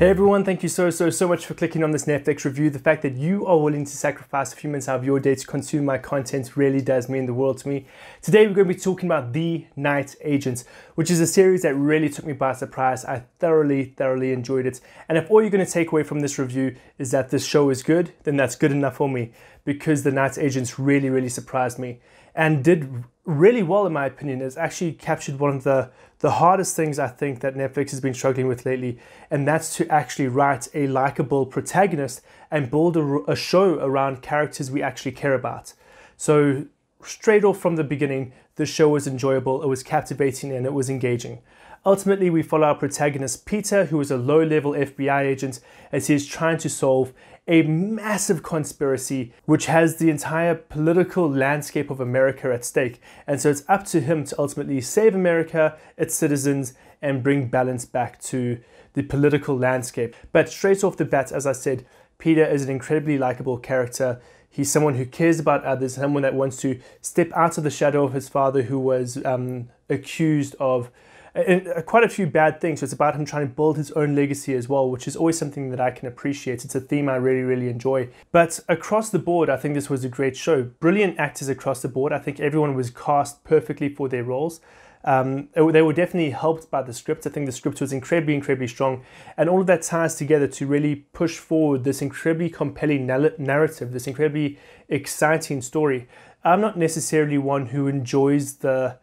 Hey everyone, thank you so, so, so much for clicking on this Netflix review. The fact that you are willing to sacrifice a few minutes out of your day to consume my content really does mean the world to me. Today we're going to be talking about The Night Agents, which is a series that really took me by surprise. I thoroughly, thoroughly enjoyed it. And if all you're going to take away from this review is that this show is good, then that's good enough for me because The Night Agents really, really surprised me and did really well in my opinion. It's actually captured one of the the hardest things I think that Netflix has been struggling with lately, and that's to actually write a likable protagonist and build a, a show around characters we actually care about. So straight off from the beginning, the show was enjoyable, it was captivating, and it was engaging. Ultimately, we follow our protagonist Peter, who is a low level FBI agent, as he is trying to solve a massive conspiracy which has the entire political landscape of America at stake. And so it's up to him to ultimately save America, its citizens, and bring balance back to the political landscape. But straight off the bat, as I said, Peter is an incredibly likable character. He's someone who cares about others, someone that wants to step out of the shadow of his father, who was um, accused of uh, quite a few bad things. So it's about him trying to build his own legacy as well, which is always something that I can appreciate. It's a theme I really, really enjoy. But across the board, I think this was a great show. Brilliant actors across the board. I think everyone was cast perfectly for their roles. Um, they were definitely helped by the script. I think the script was incredibly, incredibly strong. And all of that ties together to really push forward this incredibly compelling narrative, this incredibly exciting story. I'm not necessarily one who enjoys the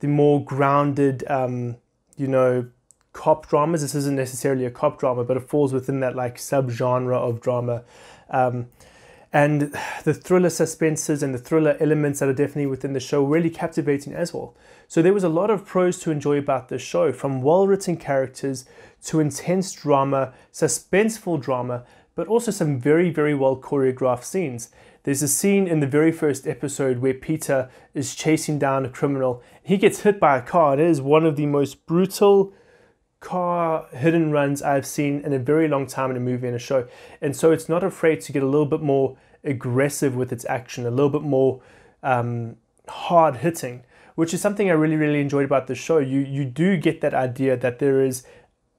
the more grounded, um, you know, cop dramas. This isn't necessarily a cop drama, but it falls within that like subgenre of drama. Um, and the thriller suspenses and the thriller elements that are definitely within the show really captivating as well. So there was a lot of pros to enjoy about this show, from well-written characters to intense drama, suspenseful drama, but also some very, very well choreographed scenes. There's a scene in the very first episode where Peter is chasing down a criminal. He gets hit by a car. It is one of the most brutal car hidden runs I've seen in a very long time in a movie and a show. And so it's not afraid to get a little bit more aggressive with its action, a little bit more um, hard hitting, which is something I really, really enjoyed about the show. You you do get that idea that there is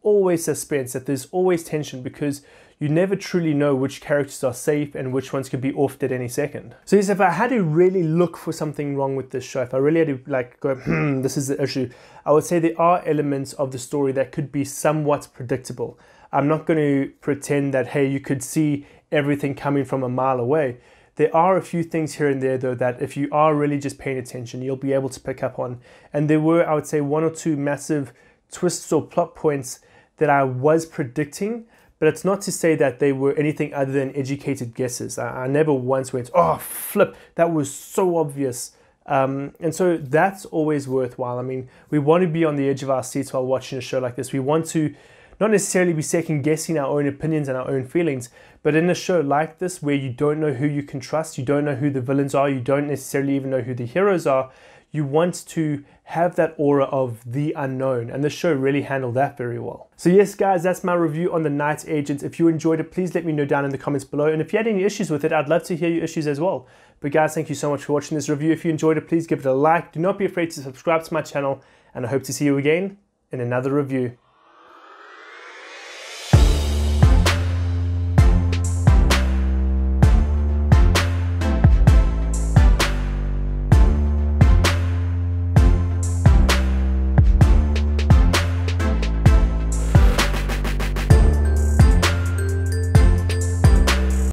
always suspense, that there's always tension because you never truly know which characters are safe and which ones could be offed at any second. So yes, if I had to really look for something wrong with this show, if I really had to like go, hmm, this is the issue, I would say there are elements of the story that could be somewhat predictable. I'm not going to pretend that, hey, you could see everything coming from a mile away. There are a few things here and there, though, that if you are really just paying attention, you'll be able to pick up on. And there were, I would say, one or two massive twists or plot points that I was predicting, but it's not to say that they were anything other than educated guesses. I, I never once went, oh, flip, that was so obvious. Um, and so that's always worthwhile. I mean, we want to be on the edge of our seats while watching a show like this. We want to not necessarily be second guessing our own opinions and our own feelings, but in a show like this where you don't know who you can trust, you don't know who the villains are, you don't necessarily even know who the heroes are, you want to have that aura of the unknown, and the show really handled that very well. So, yes, guys, that's my review on The Night Agents. If you enjoyed it, please let me know down in the comments below. And if you had any issues with it, I'd love to hear your issues as well. But, guys, thank you so much for watching this review. If you enjoyed it, please give it a like. Do not be afraid to subscribe to my channel, and I hope to see you again in another review.